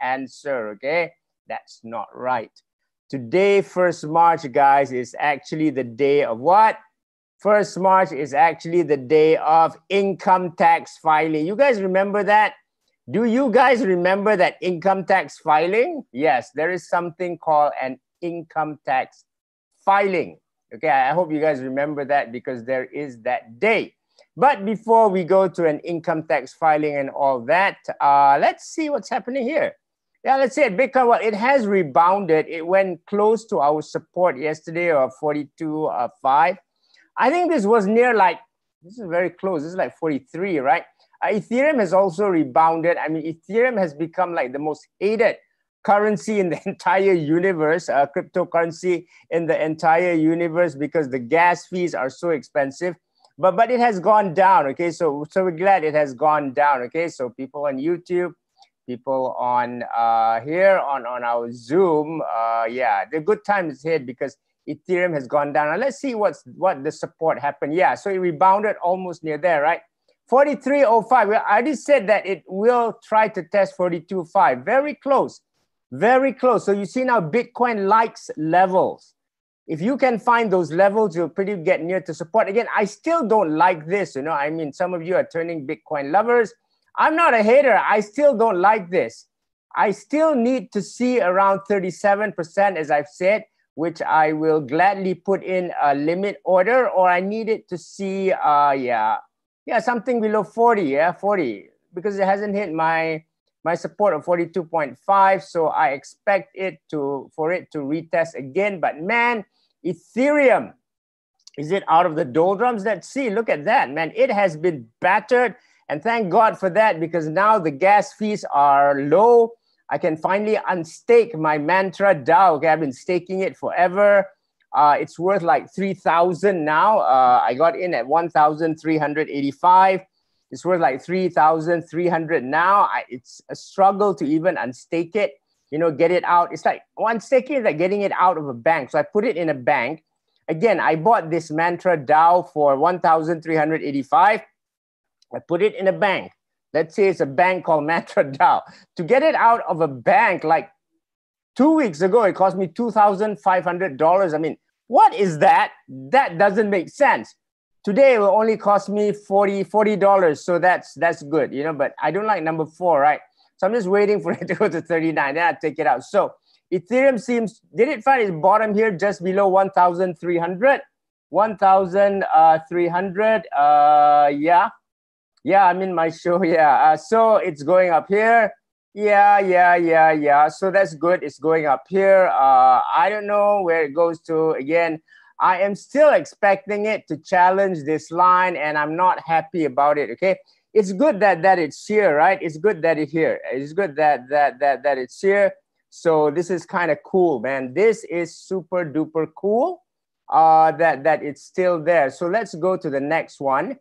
answer, okay? That's not right. Today, 1st March, guys, is actually the day of what? 1st March is actually the day of income tax filing. You guys remember that? Do you guys remember that income tax filing? Yes, there is something called an income tax filing. Okay, I hope you guys remember that because there is that day. But before we go to an income tax filing and all that, uh, let's see what's happening here. Yeah, let's say it. Bitcoin, well, it has rebounded. It went close to our support yesterday of 42.5. Uh, I think this was near like, this is very close. This is like 43, right? Uh, Ethereum has also rebounded. I mean, Ethereum has become like the most hated currency in the entire universe, uh, cryptocurrency in the entire universe because the gas fees are so expensive. But but it has gone down. Okay, so so we're glad it has gone down. Okay, so people on YouTube, people on uh, here on on our Zoom, uh, yeah, the good time is here because Ethereum has gone down. And let's see what's what the support happened. Yeah, so it rebounded almost near there, right? 4305. I already said that it will try to test 42.5. Very close. Very close. So you see now Bitcoin likes levels. If you can find those levels, you'll pretty get near to support. Again, I still don't like this. You know, I mean, some of you are turning Bitcoin lovers. I'm not a hater. I still don't like this. I still need to see around 37%, as I've said, which I will gladly put in a limit order, or I need it to see, uh, yeah, yeah, something below 40, yeah, 40, because it hasn't hit my my support of 42.5. So I expect it to for it to retest again. But man, Ethereum, is it out of the doldrums? Let's see. Look at that, man. It has been battered. And thank God for that because now the gas fees are low. I can finally unstake my mantra DAO. Okay, I've been staking it forever. Uh, it's worth like 3,000 now. Uh, I got in at 1,385. It's worth like 3,300 now. I, it's a struggle to even unstake it, you know, get it out. It's like one staking is like getting it out of a bank. So I put it in a bank. Again, I bought this Mantra DAO for 1,385. I put it in a bank. Let's say it's a bank called Mantra DAO. To get it out of a bank, like two weeks ago, it cost me $2,500. I mean, what is that? That doesn't make sense today it will only cost me 40 dollars so that's that's good you know but i don't like number four right so i'm just waiting for it to go to 39 then i take it out so ethereum seems did it find its bottom here just below 1300 1300 uh yeah yeah i'm in my show yeah uh, so it's going up here yeah yeah yeah yeah so that's good it's going up here uh i don't know where it goes to again I am still expecting it to challenge this line, and I'm not happy about it. Okay, it's good that that it's here, right? It's good that it's here. It's good that that that that it's here. So this is kind of cool, man. This is super duper cool. Uh, that that it's still there. So let's go to the next one.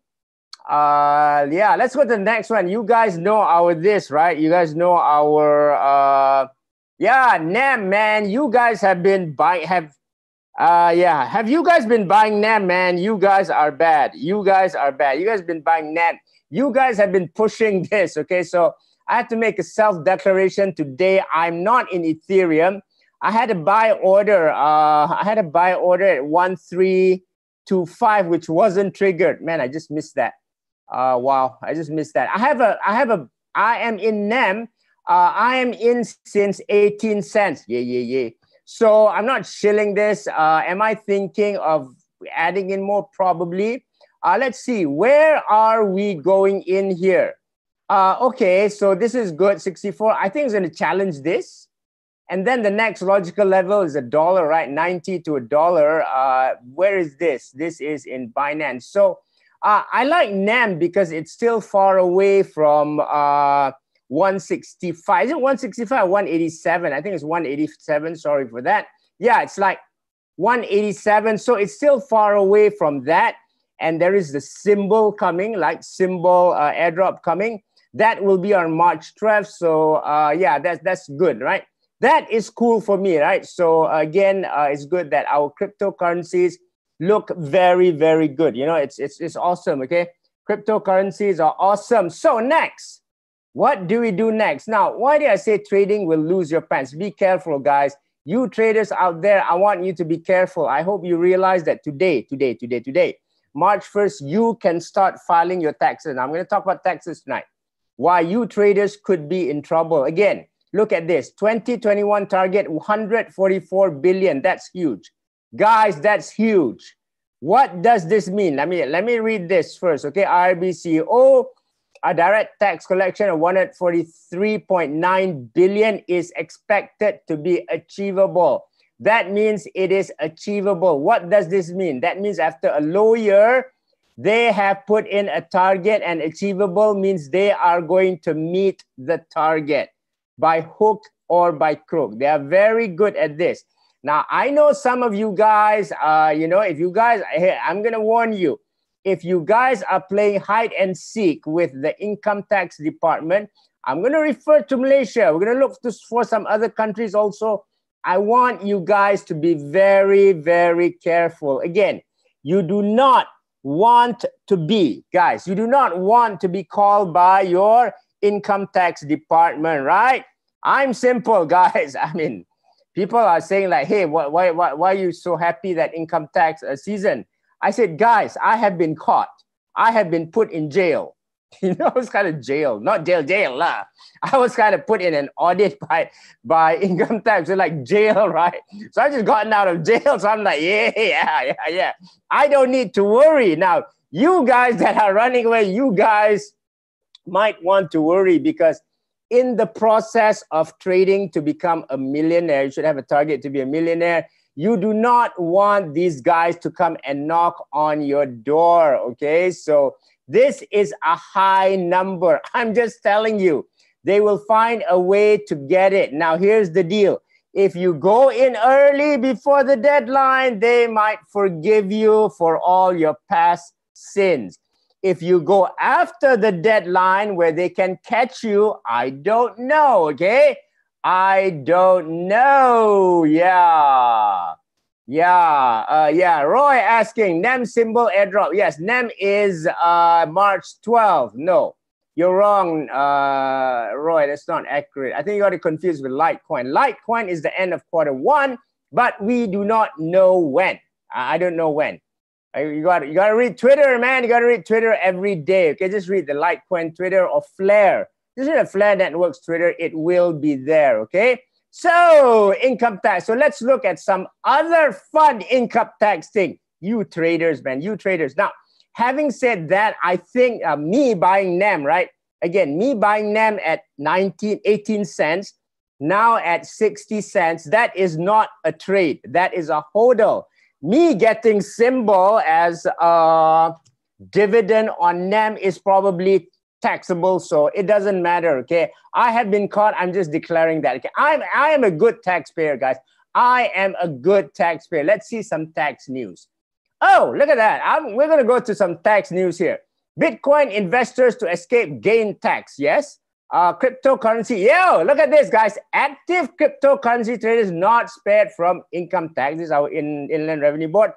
Uh, yeah, let's go to the next one. You guys know our this, right? You guys know our uh, yeah, NEM, man. You guys have been by have uh, yeah. Have you guys been buying NEM, man? You guys are bad. You guys are bad. You guys been buying NEM. You guys have been pushing this. Okay. So I have to make a self declaration today. I'm not in Ethereum. I had a buy order. Uh, I had a buy order at 1325, which wasn't triggered. Man, I just missed that. Uh, wow. I just missed that. I have a, I have a, I am in NEM. Uh, I am in since 18 cents. Yeah, yeah, yeah. So I'm not shilling this. Uh, am I thinking of adding in more? Probably. Uh, let's see. Where are we going in here? Uh, okay, so this is good. 64. I think it's going to challenge this. And then the next logical level is a dollar, right? 90 to a dollar. Uh, where is this? This is in Binance. So uh, I like NEM because it's still far away from uh, 165. Is it 165 187? I think it's 187. Sorry for that. Yeah, it's like 187. So it's still far away from that. And there is the symbol coming, like symbol uh, airdrop coming. That will be on March 12th. So uh, yeah, that's that's good, right? That is cool for me, right? So again, uh, it's good that our cryptocurrencies look very, very good. You know, it's it's it's awesome. Okay, cryptocurrencies are awesome. So next, What do we do next? Now, why did I say trading will lose your pants? Be careful, guys. You traders out there, I want you to be careful. I hope you realize that today, today, today, today, March 1st, you can start filing your taxes. Now, I'm going to talk about taxes tonight. Why you traders could be in trouble. Again, look at this 2021 target 144 billion. That's huge. Guys, that's huge. What does this mean? Let me let me read this first. Okay, IRBC. Oh, a direct tax collection of 143.9 billion is expected to be achievable. That means it is achievable. What does this mean? That means after a low year, they have put in a target, and achievable means they are going to meet the target by hook or by crook. They are very good at this. Now, I know some of you guys, uh, you know, if you guys, hey, I'm going to warn you, if you guys are playing hide and seek with the income tax department, I'm going to refer to Malaysia. We're going to look to, for some other countries also. I want you guys to be very, very careful. Again, you do not want to be, guys, you do not want to be called by your income tax department, right? I'm simple, guys. I mean, people are saying like, hey, why, why, why, why are you so happy that income tax uh, season? I said, guys, I have been caught. I have been put in jail. You know, it's kind of jail, not jail, jail lah. I was kind of put in an audit by by income tax, so like jail, right? So I just gotten out of jail, so I'm like, yeah, yeah, yeah, yeah. I don't need to worry now. You guys that are running away, you guys might want to worry because in the process of trading to become a millionaire, you should have a target to be a millionaire you do not want these guys to come and knock on your door, okay? So this is a high number. I'm just telling you, they will find a way to get it. Now, here's the deal. If you go in early before the deadline, they might forgive you for all your past sins. If you go after the deadline where they can catch you, I don't know, okay? I don't know. Yeah. Yeah. Uh, yeah. Roy asking NEM symbol airdrop. Yes, NEM is uh, March 12. No, you're wrong, uh, Roy. That's not accurate. I think you got it confused with Litecoin. Litecoin is the end of quarter one, but we do not know when. I don't know when. Uh, you got you got to read Twitter, man. You got to read Twitter every day. Okay, just read the Litecoin Twitter or Flare this is a Flare Networks Twitter. It will be there, okay? So, income tax. So, let's look at some other fun income tax thing. You traders, man, you traders. Now, having said that, I think uh, me buying NEM, right? Again, me buying NEM at 19, 18 cents, now at 60 cents, that is not a trade. That is a hodl. Me getting symbol as a dividend on NEM is probably taxable, so it doesn't matter. Okay, I have been caught. I'm just declaring that. Okay, I'm I am a good taxpayer, guys. I am a good taxpayer. Let's see some tax news. Oh, look at that. I'm, we're going to go to some tax news here. Bitcoin investors to escape gain tax. Yes. Uh, cryptocurrency. Yo, look at this, guys. Active cryptocurrency traders not spared from income tax. This is our in, Inland Revenue Board.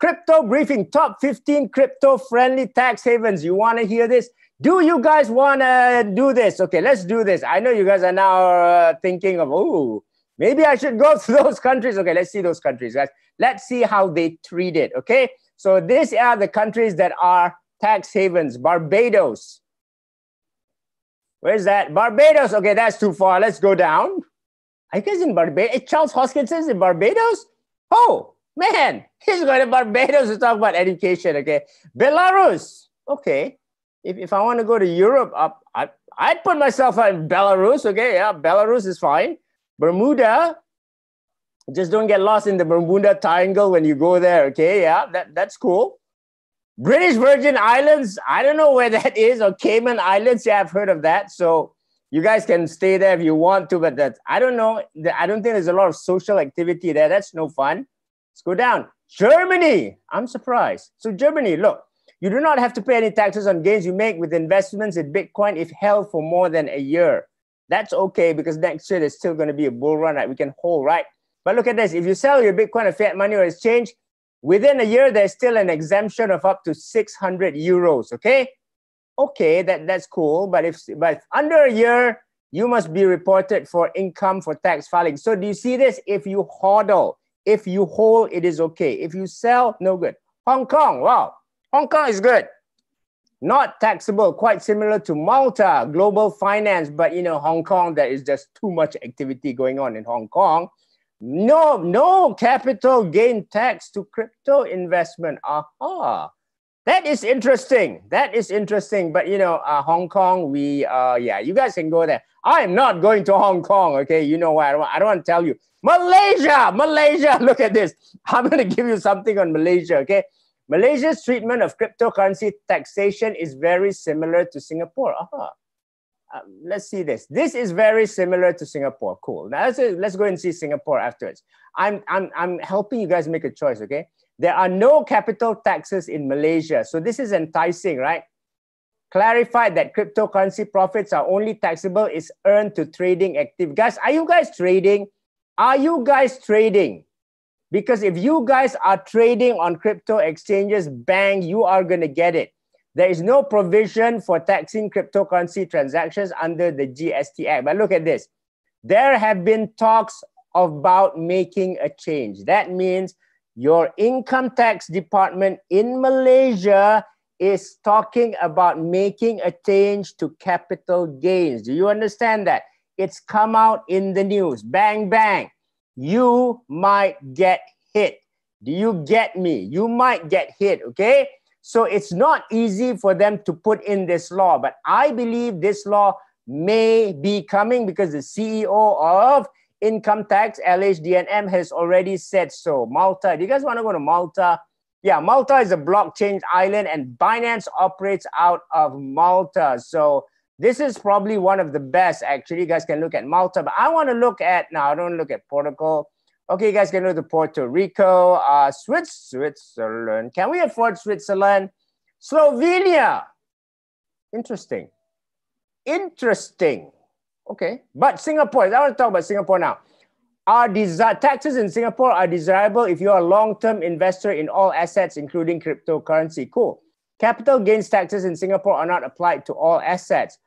Crypto briefing top 15 crypto friendly tax havens. You want to hear this? do you guys want to do this? Okay, let's do this. I know you guys are now uh, thinking of, oh, maybe I should go to those countries. Okay, let's see those countries, guys. Let's see how they treat it. Okay, so these are the countries that are tax havens. Barbados. Where's that? Barbados. Okay, that's too far. Let's go down. I guess in Barbados. Charles Hoskins is in Barbados? Oh, man, he's going to Barbados to talk about education. Okay, Belarus. Okay, if, if I want to go to Europe, uh, I, I'd put myself in Belarus. Okay, yeah, Belarus is fine. Bermuda, just don't get lost in the Bermuda Triangle when you go there. Okay, yeah, that, that's cool. British Virgin Islands, I don't know where that is, or Cayman Islands. Yeah, I've heard of that. So you guys can stay there if you want to, but that I don't know. I don't think there's a lot of social activity there. That's no fun. Let's go down. Germany. I'm surprised. So Germany, look, you do not have to pay any taxes on gains you make with investments in Bitcoin if held for more than a year. That's okay because next year there's still going to be a bull run, right? We can hold, right? But look at this. If you sell your Bitcoin at fiat money or exchange, within a year, there's still an exemption of up to 600 euros, okay? okay, that, that's cool. But if but under a year, you must be reported for income for tax filing. So do you see this? If you hodl, if you hold, it is okay. If you sell, no good. Hong Kong, wow, Hong Kong is good. Not taxable, quite similar to Malta, global finance, but you know, Hong Kong, there is just too much activity going on in Hong Kong. No, no capital gain tax to crypto investment. Aha. That is interesting. That is interesting. But you know, uh, Hong Kong, we uh yeah, you guys can go there. I am not going to Hong Kong. Okay, you know why? I don't, I don't want to tell you. Malaysia, Malaysia. Look at this. I'm going to give you something on Malaysia. Okay, Malaysia's treatment of cryptocurrency taxation is very similar to Singapore. Uh-huh. Uh, let's see this. This is very similar to Singapore. Cool. Now let's, let's go and see Singapore afterwards. I'm, I'm, I'm helping you guys make a choice, okay? There are no capital taxes in Malaysia. So this is enticing, right? Clarified that cryptocurrency profits are only taxable is earned to trading active. Guys, are you guys trading? Are you guys trading? Because if you guys are trading on crypto exchanges, bang, you are going to get it. There is no provision for taxing cryptocurrency transactions under the GST Act. But look at this. There have been talks about making a change. That means your income tax department in Malaysia is talking about making a change to capital gains. Do you understand that? It's come out in the news. Bang, bang you might get hit. Do you get me? You might get hit, okay? So it's not easy for them to put in this law, but I believe this law may be coming because the CEO of income tax, LHDNM, has already said so. Malta, do you guys want to go to Malta? Yeah, Malta is a blockchain island and Binance operates out of Malta. So this is probably one of the best, actually. You guys can look at Malta, but I want to look at, now I don't look at Portugal. Okay, you guys can look at Puerto Rico, uh, Swiss, Switzerland. Can we afford Switzerland? Slovenia. Interesting. Interesting. Okay, but Singapore, I want to talk about Singapore now. Are desi- taxes in Singapore are desirable if you're a long-term investor in all assets, including cryptocurrency. Cool. Capital gains taxes in Singapore are not applied to all assets.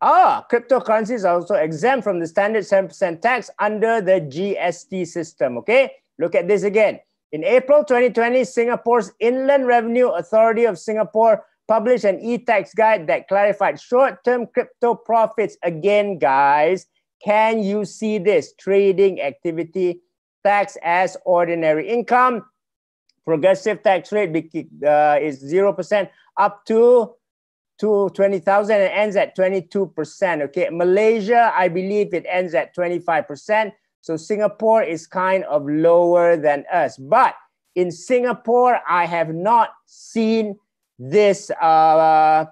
Ah, cryptocurrencies are also exempt from the standard 7% tax under the GST system. Okay, look at this again. In April 2020, Singapore's Inland Revenue Authority of Singapore published an e-tax guide that clarified short-term crypto profits. Again, guys, can you see this? Trading activity tax as ordinary income. Progressive tax rate uh, is 0% up to to 20,000 and ends at 22%. Okay, Malaysia, I believe it ends at 25%. So Singapore is kind of lower than us. But in Singapore, I have not seen this uh,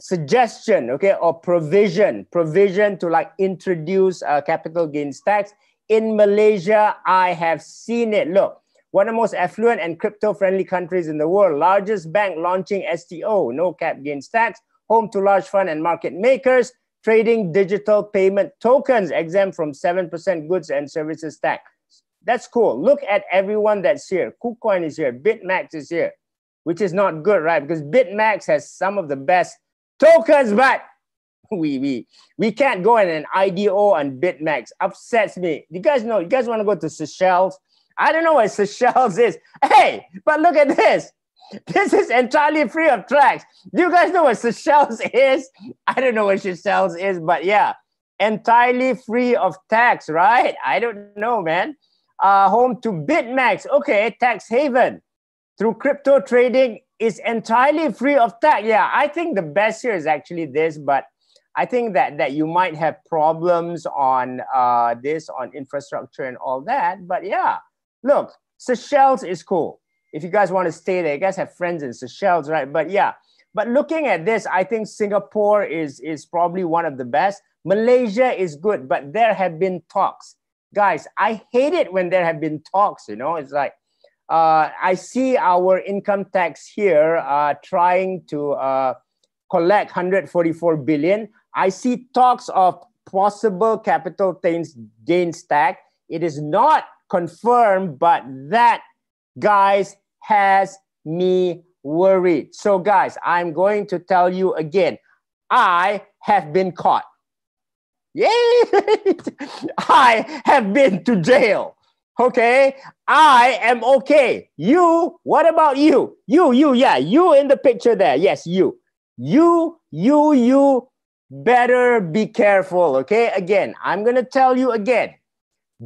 suggestion, okay, or provision, provision to like introduce a capital gains tax. In Malaysia, I have seen it. Look, one of the most affluent and crypto-friendly countries in the world, largest bank launching STO, no cap gains tax, home to large fund and market makers, trading digital payment tokens exempt from 7% goods and services tax. That's cool. Look at everyone that's here. KuCoin is here. BitMax is here, which is not good, right? Because BitMax has some of the best tokens, but we we we can't go in an IDO on BitMax. Upsets me. You guys know, you guys want to go to Seychelles? I don't know what Seychelles is. Hey, but look at this. This is entirely free of tax. Do you guys know what Seychelles is? I don't know what Seychelles is, but yeah, entirely free of tax, right? I don't know, man. Uh, home to BitMEX. Okay, tax haven. Through crypto trading is entirely free of tax. Yeah, I think the best here is actually this, but I think that that you might have problems on uh, this, on infrastructure and all that. But yeah, look, Seychelles is cool. If you guys want to stay there, you guys have friends in Seychelles, right? But yeah, but looking at this, I think Singapore is, is probably one of the best. Malaysia is good, but there have been talks. Guys, I hate it when there have been talks, you know, it's like, uh, I see our income tax here uh, trying to uh, collect 144 billion. I see talks of possible capital gains, gains tax. It is not confirmed, but that, guys, has me worried. So, guys, I'm going to tell you again I have been caught. Yay! I have been to jail. Okay, I am okay. You, what about you? You, you, yeah, you in the picture there. Yes, you. You, you, you better be careful. Okay, again, I'm to tell you again.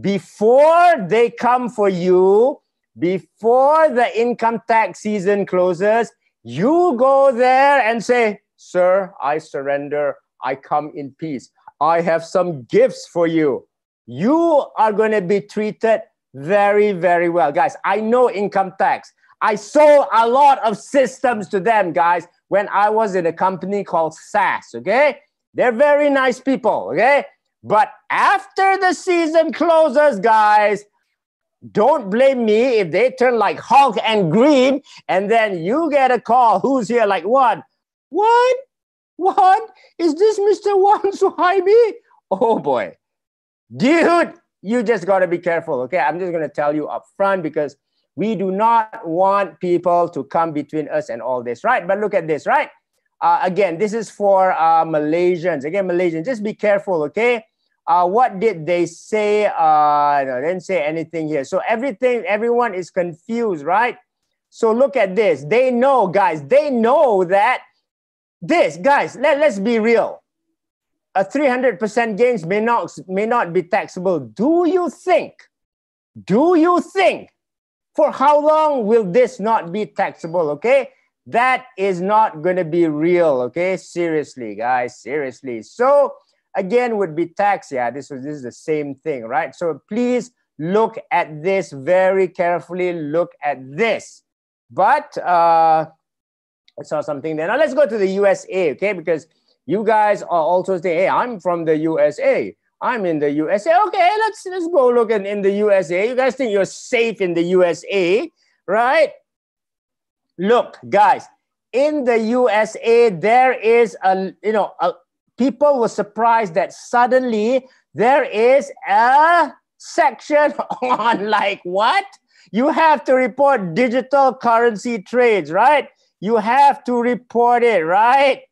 Before they come for you, before the income tax season closes, you go there and say, Sir, I surrender. I come in peace. I have some gifts for you. You are going to be treated very, very well. Guys, I know income tax. I sold a lot of systems to them, guys, when I was in a company called SAS, okay? They're very nice people, okay? But after the season closes, guys, don't blame me if they turn like Hulk and green, and then you get a call. Who's here? Like what? What? What? Is this Mr. Wang Suhaibi? Oh boy. Dude, you just got to be careful, okay? I'm just going to tell you up front because we do not want people to come between us and all this, right? But look at this, right? Uh, again, this is for uh, Malaysians. Again, Malaysians, just be careful, okay? Uh, what did they say? Uh, no, didn't say anything here. So everything, everyone is confused, right? So look at this. They know, guys, they know that this, guys, let, let's be real a 300% gains may not, may not be taxable. Do you think, do you think, for how long will this not be taxable? Okay, that is not going to be real. Okay, seriously, guys, seriously. So, again, would be tax. Yeah, this, was, this is the same thing, right? So, please look at this very carefully. Look at this. But uh, I saw something there. Now, let's go to the USA, okay, because you guys are also saying, hey, I'm from the USA. I'm in the USA. Okay, let's let's go look in, in the USA. You guys think you're safe in the USA, right? Look, guys, in the USA, there is a you know a, people were surprised that suddenly there is a section on like what? You have to report digital currency trades, right? You have to report it, right?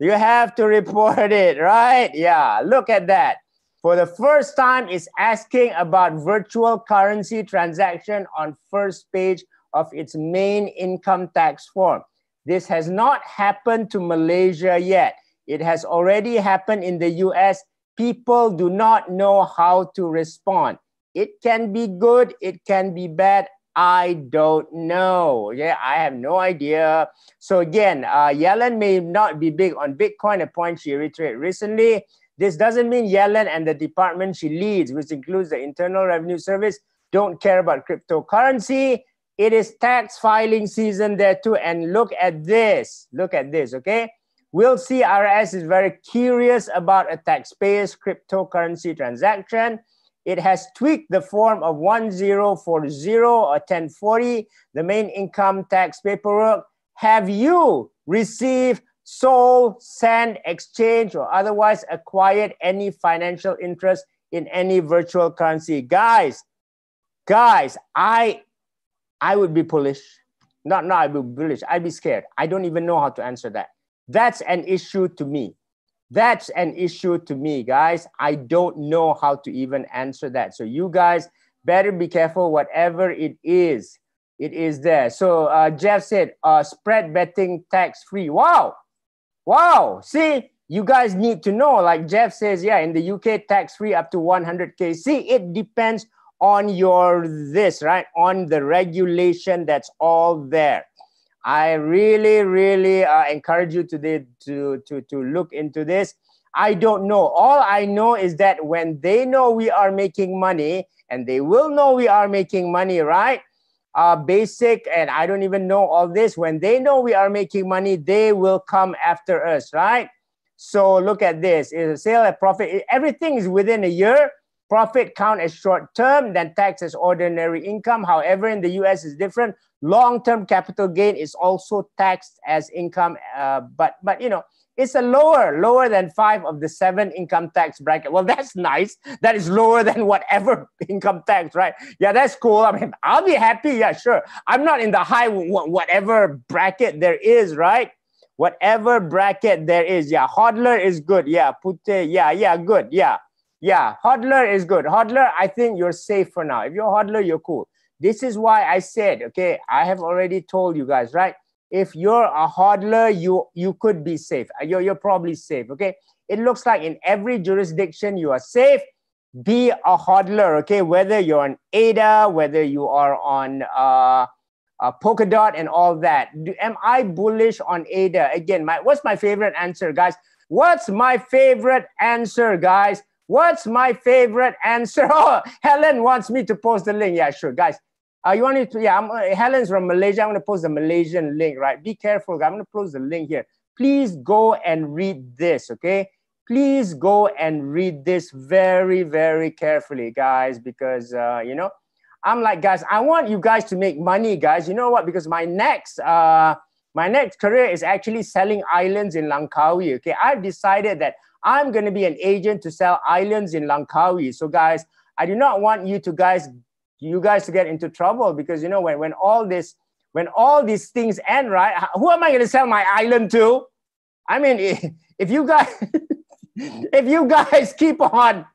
You have to report it, right? Yeah, look at that. For the first time, it's asking about virtual currency transaction on first page of its main income tax form. This has not happened to Malaysia yet. It has already happened in the US. People do not know how to respond. It can be good, it can be bad. I don't know. Yeah, I have no idea. So again, uh, Yellen may not be big on Bitcoin, a point she reiterated recently. This doesn't mean Yellen and the department she leads, which includes the Internal Revenue Service, don't care about cryptocurrency. It is tax filing season there too. And look at this. Look at this, okay? We'll see IRS is very curious about a taxpayer's cryptocurrency transaction. It has tweaked the form of 1040 or 1040, the main income tax paperwork. Have you received, sold, sent, exchanged, or otherwise acquired any financial interest in any virtual currency? Guys, guys, I I would be bullish. Not, not I'd be bullish. I'd be scared. I don't even know how to answer that. That's an issue to me. That's an issue to me, guys. I don't know how to even answer that. So you guys better be careful, whatever it is, it is there. So uh, Jeff said, uh, spread betting tax free. Wow. Wow. See, you guys need to know, like Jeff says, yeah, in the UK, tax free up to 100K. See, it depends on your this, right? On the regulation that's all there. I really, really uh, encourage you today to, to, to look into this. I don't know. All I know is that when they know we are making money, and they will know we are making money, right? Uh, basic, and I don't even know all this. When they know we are making money, they will come after us, right? So look at this: is a sale at profit. Everything is within a year. Profit count as short term, then tax as ordinary income. However, in the US is different. Long term capital gain is also taxed as income, uh, but but you know It's a lower, lower than five of the seven income tax bracket. Well, that's nice. That is lower than whatever income tax, right? Yeah, that's cool. I mean, I'll be happy. Yeah, sure. I'm not in the high whatever bracket there is, right? Whatever bracket there is. Yeah, hodler is good. Yeah, pute. Yeah, yeah, good. Yeah, yeah. Hodler is good. Hodler, I think you're safe for now. If you're hodler, you're cool. This is why I said, okay, I have already told you guys, right? If you're a hodler, you you could be safe. Uh, you're, you're probably safe, okay? It looks like in every jurisdiction you are safe. Be a hodler, okay? Whether you're on ADA, whether you are on uh, uh, Polkadot and all that. Do, am I bullish on ADA? Again, my what's my favorite answer, guys? What's my favorite answer, guys? What's my favorite answer? Oh, Helen wants me to post the link. Yeah, sure, guys. Uh, you want to? Yeah, I'm, uh, Helen's from Malaysia. I'm going to post the Malaysian link, right? Be careful. I'm going to post the link here. Please go and read this, okay? Please go and read this very, very carefully, guys, because uh, you know, I'm like, guys, I want you guys to make money, guys. You know what? Because my next, uh, my next career is actually selling islands in Langkawi. Okay, I've decided that I'm going to be an agent to sell islands in Langkawi. So, guys, I do not want you to guys, you guys to get into trouble because you know when when all this, when all these things end, right? Who am I going to sell my island to? I mean, if you guys. if you guys keep on,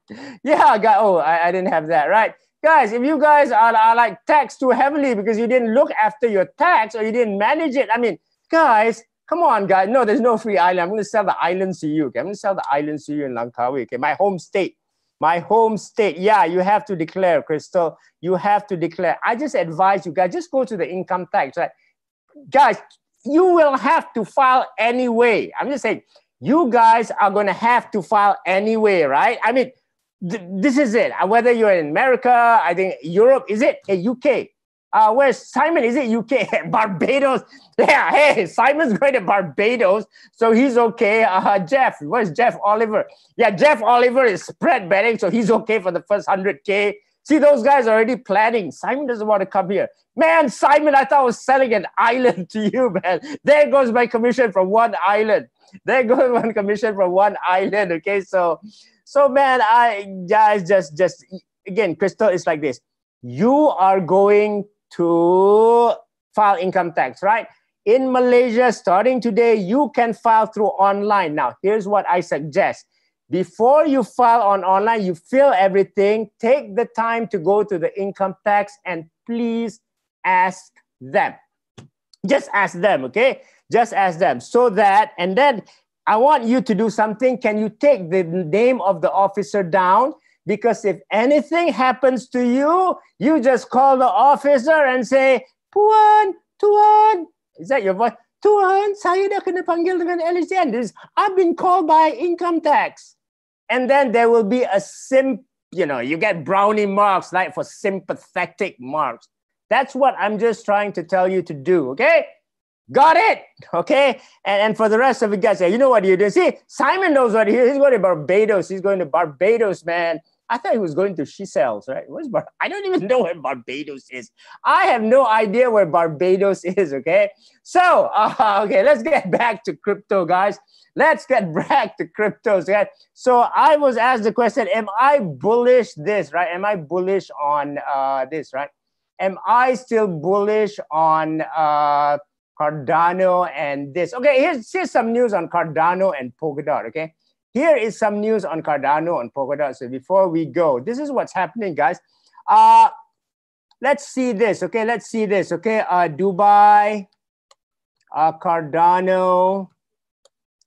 yeah, guy, oh, I, I didn't have that, right? Guys, if you guys are, are like taxed too heavily because you didn't look after your tax or you didn't manage it, I mean, guys, Come on, guys. No, there's no free island. I'm going to sell the islands to you. Okay? I'm going to sell the islands to you in Langkawi. Okay, my home state. My home state. Yeah, you have to declare, Crystal. You have to declare. I just advise you guys, just go to the income tax, right? Guys, you will have to file anyway. I'm just saying, you guys are going to have to file anyway, right? I mean, th- this is it. Uh, whether you're in America, I think Europe, is it? A UK, uh, where's Simon? Is it UK? Barbados? Yeah, hey, Simon's going to Barbados, so he's okay. Uh, Jeff, where's Jeff Oliver? Yeah, Jeff Oliver is spread betting, so he's okay for the first 100K. See, those guys are already planning. Simon doesn't want to come here. Man, Simon, I thought I was selling an island to you, man. There goes my commission from one island. There goes one commission from one island. Okay, so, so man, I guys just, just again, Crystal is like this. You are going to file income tax, right? In Malaysia, starting today, you can file through online. Now, here's what I suggest. Before you file on online, you fill everything, take the time to go to the income tax and please ask them. Just ask them, okay? Just ask them so that, and then I want you to do something. Can you take the name of the officer down? Because if anything happens to you, you just call the officer and say, Puan, Tuan. Is that your voice? Tuan, saya dah kena panggil dengan LHDN. I've been called by income tax. And then there will be a sim, you know, you get brownie marks, like for sympathetic marks. That's what I'm just trying to tell you to do, okay? Got it. Okay. And, and for the rest of you guys, you know what you do? See, Simon knows what he. He's going to Barbados. He's going to Barbados, man. I thought he was going to Seychelles, right? Where's Bar- I don't even know where Barbados is. I have no idea where Barbados is, okay? So, uh, okay, let's get back to crypto, guys. Let's get back to cryptos, okay? So I was asked the question, am I bullish this, right? Am I bullish on uh, this, right? Am I still bullish on uh, Cardano and this. Okay, here's, here's some news on Cardano and Polkadot, okay? Here is some news on Cardano and Polkadot. So before we go, this is what's happening, guys. Uh, let's see this, okay? Let's see this, okay? Uh, Dubai, uh, Cardano,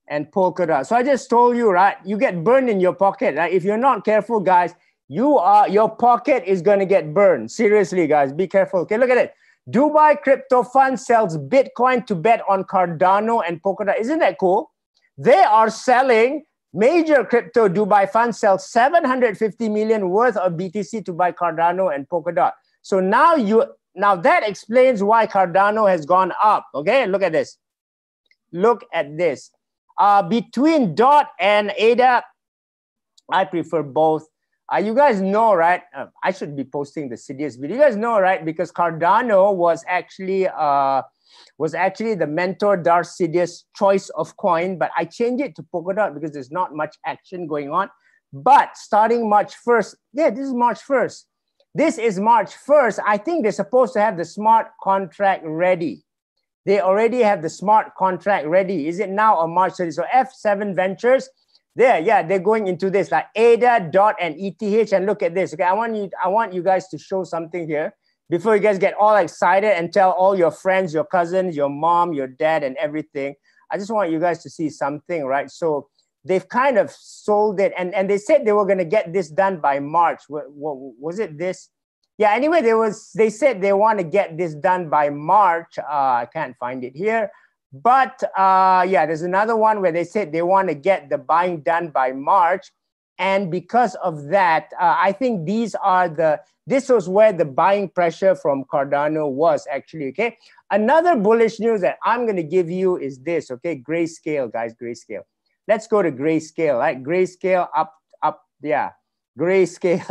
and Polkadot. So I just told you, right? You get burned in your pocket, right? If you're not careful, guys, you are your pocket is gonna get burned. Seriously, guys, be careful. Okay, look at it. Dubai Crypto Fund sells Bitcoin to bet on Cardano and Polkadot. Isn't that cool? They are selling major crypto Dubai fund sells 750 million worth of BTC to buy Cardano and Polkadot. So now you now that explains why Cardano has gone up. Okay, look at this. Look at this. Uh, between DOT and ADA, I prefer both. Uh, you guys know, right? Uh, I should be posting the CDS video. You guys know, right? Because Cardano was actually uh, was actually the Mentor Darth Sidious choice of coin, but I changed it to Polkadot because there's not much action going on. But starting March 1st, yeah, this is March 1st. This is March 1st. I think they're supposed to have the smart contract ready. They already have the smart contract ready. Is it now or March 30? So F7 Ventures, there, yeah, they're going into this like ADA, dot, and ETH. And look at this. Okay, I want you, I want you guys to show something here before you guys get all excited and tell all your friends, your cousins, your mom, your dad, and everything. I just want you guys to see something, right? So they've kind of sold it, and, and they said they were going to get this done by March. What, what, was it this? Yeah. Anyway, there was. They said they want to get this done by March. Uh, I can't find it here. But uh, yeah, there's another one where they said they want to get the buying done by March. And because of that, uh, I think these are the, this was where the buying pressure from Cardano was actually, okay? Another bullish news that I'm going to give you is this, okay? Grayscale, guys, grayscale. Let's go to grayscale, right? Grayscale up, up, yeah. Grayscale.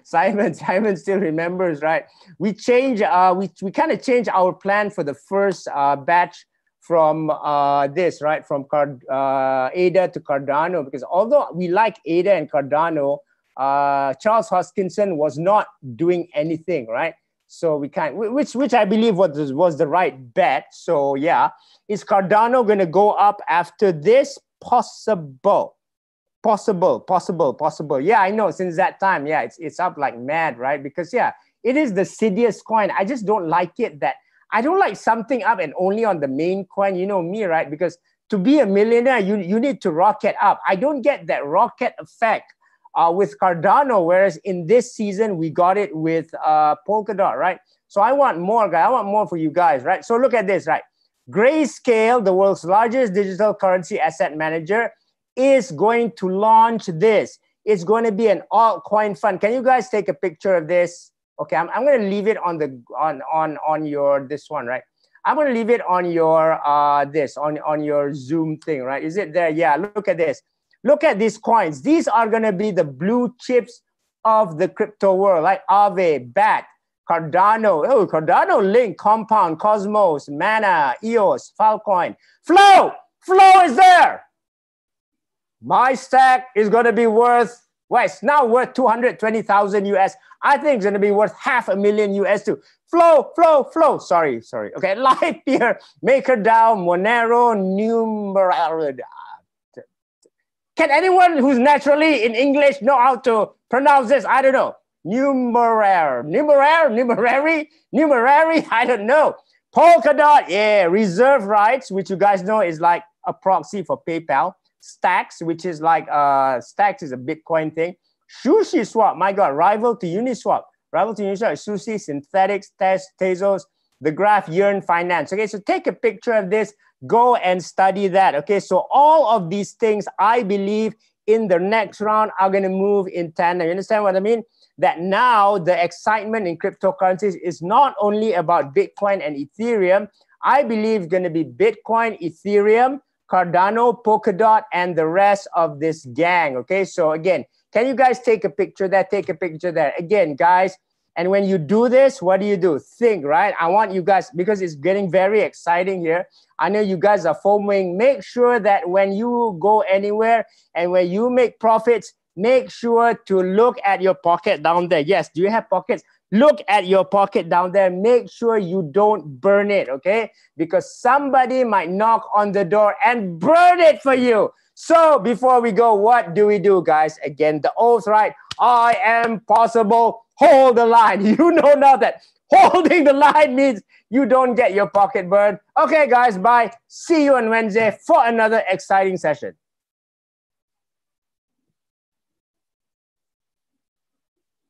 Simon, Simon still remembers, right? We change, uh, we, we kind of change our plan for the first uh, batch from uh, this, right? From Card, uh, ADA to Cardano, because although we like ADA and Cardano, uh, Charles Hoskinson was not doing anything, right? So we can't, which which I believe was was the right bet. So yeah, is Cardano going to go up after this? Possible, possible, possible, possible. Yeah, I know. Since that time, yeah, it's it's up like mad, right? Because yeah, it is the Sidious coin. I just don't like it that I don't like something up and only on the main coin. You know me, right? Because to be a millionaire, you, you need to rocket up. I don't get that rocket effect uh, with Cardano, whereas in this season, we got it with uh, Polkadot, right? So I want more, guys. I want more for you guys, right? So look at this, right? Grayscale, the world's largest digital currency asset manager, is going to launch this. It's going to be an altcoin fund. Can you guys take a picture of this? Okay, I'm, I'm going to leave it on the on on on your this one, right? I'm going to leave it on your uh this on on your Zoom thing, right? Is it there? Yeah. Look at this. Look at these coins. These are going to be the blue chips of the crypto world, like Aave BAT, Cardano, oh, Cardano, Link, Compound, Cosmos, Mana, EOS, Filecoin, Flow, Flow is there. My stack is going to be worth, well, it's now worth 220,000 US. I think it's going to be worth half a million US too. Flow, flow, flow. Sorry, sorry. Okay, Livepeer, MakerDAO, Monero, Numeral. Can anyone who's naturally in English know how to pronounce this? I don't know. Numeraire, numeraire, numerary, numerary. I don't know. Polkadot, yeah. Reserve rights, which you guys know is like a proxy for PayPal. Stacks, which is like uh, Stacks is a Bitcoin thing. Sushi Swap, my God, rival to Uniswap. Rival to Uniswap Sushi, Synthetix, Test, Tezos, the graph Yearn Finance. Okay, so take a picture of this, go and study that. Okay, so all of these things, I believe, in the next round are going to move in tandem. You understand what I mean? That now the excitement in cryptocurrencies is not only about Bitcoin and Ethereum. I believe going to be Bitcoin, Ethereum, Cardano, Polkadot, and the rest of this gang. Okay, so again, can you guys take a picture there? Take a picture there. Again, guys, and when you do this, what do you do? Think, right? I want you guys, because it's getting very exciting here. I know you guys are foaming. Make sure that when you go anywhere and when you make profits, make sure to look at your pocket down there. Yes, do you have pockets? Look at your pocket down there. Make sure you don't burn it, okay? Because somebody might knock on the door and burn it for you. So before we go, what do we do, guys? Again, the oath, right? I am possible. Hold the line. You know now that holding the line means you don't get your pocket burned. Okay, guys, bye. See you on Wednesday for another exciting session.